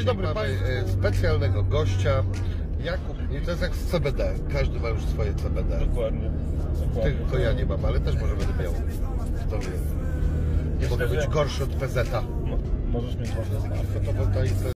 Dzień dobry Mamy Państwu. E, specjalnego gościa. Jakub, i to jest jak z CBD. Każdy ma już swoje CBD. Dokładnie. Dokładnie. Tylko ja nie mam, ale też może będę miał. Kto wie. Nie mogę być gorszy od PZ-a. Mo- Możesz mieć ważne znaki. Fotowoltaika